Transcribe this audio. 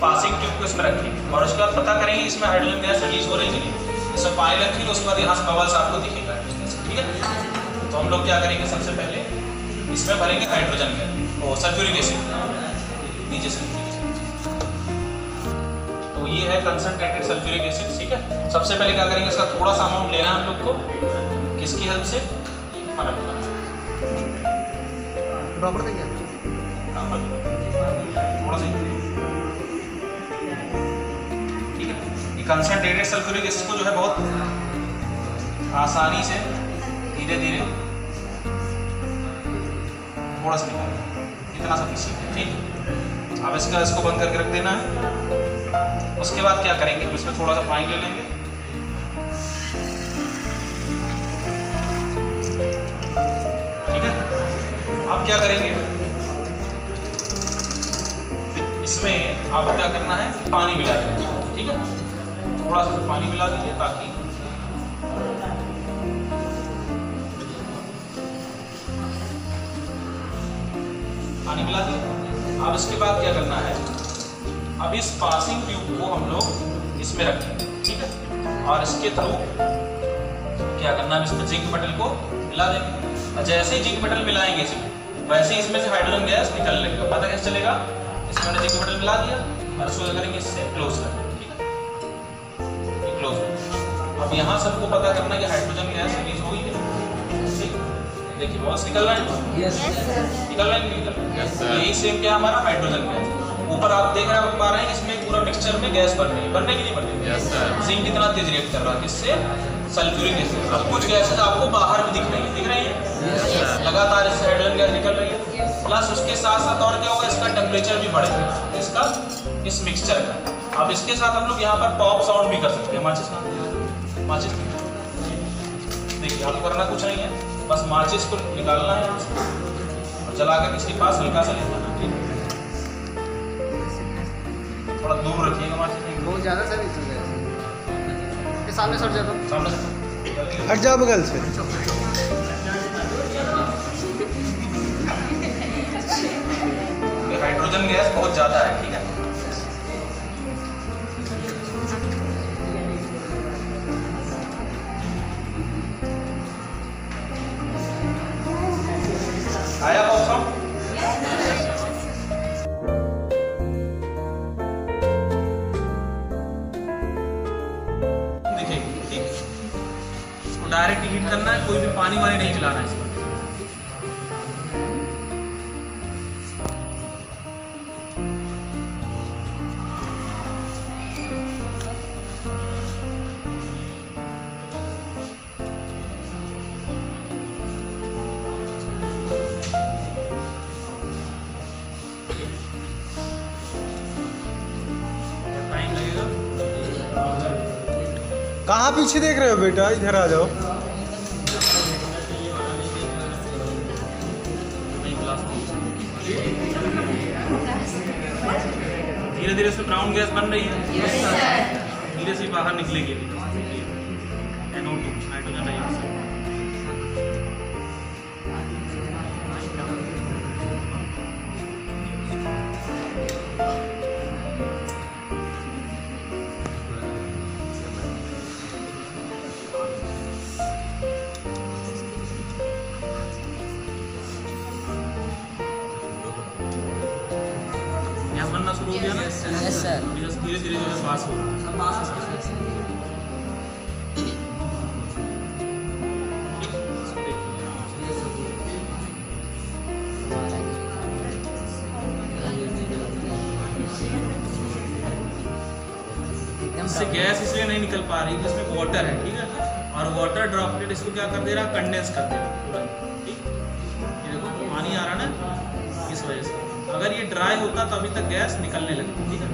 Passing tube को इसमें रखें। और उसके बाद पता करेंगे इसमें हाइड्रोजन गैस रिलीज़ हो रही है नहीं। इसमें पानी रखेंगे उसके बाद यहाँ से बबल्स आपको दिखेगा। ठीक है? तो हम लोग क्या करेंगे सबसे पहले? इसमें भरेंगे हाइड्रोजन गैस और सल्फ्यूरिक एसिड नीचे एसिड तो ये है कंसनट्रेटेड सल्फ्यूरिक एसिड ठीक है? सबसे पहले क्या करेंगे इसका थोड़ा सा अमाउंट लेना है हम लोग को। किसकी हेल्प से? हमारा। कंसनट्रेटेड सल्फ्यूरिक एसिड को जो है बहुत आसानी से धीरे धीरे थोड़ा सा निकाल इतना सा पीछे ठीक अब इसका इसको बंद करके रख देना है। उसके बाद क्या करेंगे? हम इसमें थोड़ा सा पानी ले लेंगे। ठीक है? अब क्या करेंगे? इसमें आपको क्या करना है पानी मिला दीजिए ठीक है? थोड़ा सा पानी मिला दीजिए ताकि पानी मिला दिए अब इसके बाद क्या करना है? अब इस पासिंग ट्यूब को हम लोग इसमें रखेंगे ठीक है? और इसके थ्रू क्या करना है? इसमें जिंक मेटल को मिला देंगे जैसे ही जिंक मेटल मिलाएँगे इसमें, वैसे ही इसमें से हाइड्रोजन गैस निकलने लगेगा पता कैसे चलेगा? इसमें जिंक मेटल मिला दिया और इसको करेंगे? इससे क्लोज कर अब यहाँ सबको पता करना है कि हाइड्रोजन गैस रिलीज़ हुई है। ठीक? देखिए बहुत निकल रहा है? यस निकल रहा है निकल रहा? है यही सेम क्या हमारा? हाइड्रोजन गैस ऊपर आप देख रहे हैं पा रहे हैं इसमें पूरा मिक्सचर में गैस बन रही है। बनने की नहीं बन रही। यस सर जिंक कितना तेज रिएक्ट कर रहा है? किससे? सल्फ्यूरिक एसिड अब कुछ गैसेस आपको बाहर भी दिख रही है। दिख रही है? लगातार इससे हाइड्रोजन गैस निकल रही है। प्लस उसके साथ साथ और क्या होगा? इसका टेम्परेचर भी बढ़ेगा। इसका इस मिक्सचर का। अब इसके साथ हम लोग यहाँ पर पॉप साउंड भी कर सकते हैं माचिस का माचिस देखिए आपको करना कुछ नहीं है। बस माचिस को निकालना है यहाँ से। और जला कर इसके पास हल्का सा ले जाना ठीक है थोड़ा दूर रखिएगा माचिस बहुत ज़्यादा सर इस वजह के सामने सर जाता सामने हट जाओ बगल से हाइड्रोजन गैस बहुत ज़्यादा है ठीक है। डायरेक्ट हीट करना है कोई भी पानी वानी नहीं चलाना है। कहाँ पीछे देख रहे हो बेटा? इधर आ जाओ। धीरे धीरे से ब्राउन गैस बन रही है। धीरे से बाहर निकलेगी। इससे गैस इसलिए नहीं निकल पा रही इसमें वाटर है, ठीक है? और वाटर ड्रॉपलेट इसको क्या कर दे रहा? कंडेंस कर दे रहा ठीक? ये देखो, पानी आ रहा है ना? इस वजह से। अगर ये ड्राई होता तो अभी तक गैस निकलने लगती ठीक है?